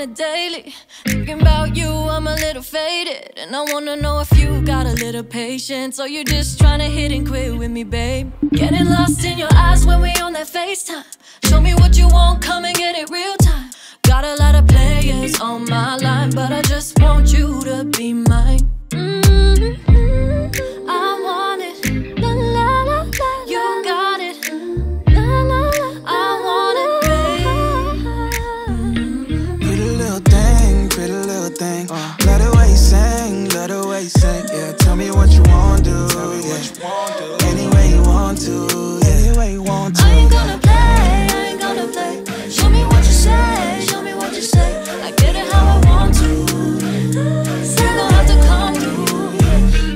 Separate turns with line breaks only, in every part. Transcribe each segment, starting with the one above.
on daily. Thinking about you, I'm a little faded. And I wanna know if you got a little patience. Or you just trying to hit and quit with me, babe. Getting lost in your eyes when we on that FaceTime. Show me what you want, come and get it real time. Got a lot of players on
pretty little thing. Uh, love the way you sing, love the way you sing. Yeah, tell me what you want to do. Yeah, any way you want to. Yeah, any way you want to.
I ain't gonna play, I ain't gonna play. Show me what you say, show me what you say. I get it how I want to. You don't have to come through.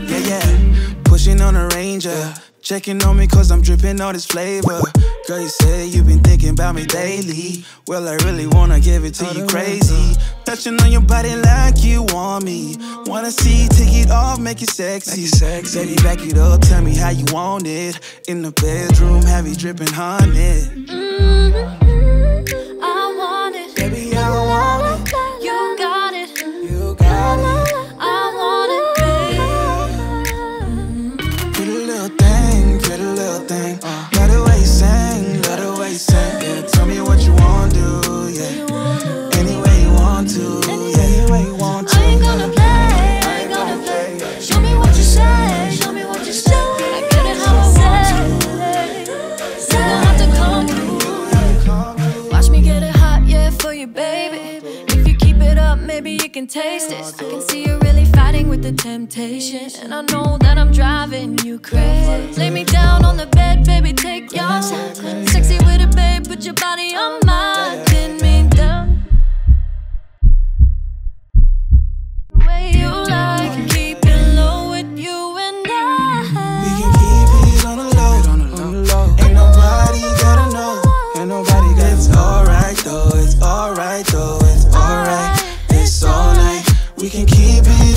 Yeah, yeah. Pushing on a ranger. Checking on me cause I'm dripping all this flavor. Girl, you say you've been thinking about me daily. Well, I really wanna give it to you crazy. Touching on your body like you want me. Wanna see, take it off, make it sexy. sexy. Baby, back it up, tell me how you want it. In the bedroom, have you dripping honey.
Mm-hmm. You, baby. If you keep it up, maybe you can taste it. I can see you really fighting with the temptation. And I know that I'm driving you crazy. Lay me down on the bed, baby, take your. Sexy with it, babe, put your body on mine. though it's alright. This all night, we can keep it.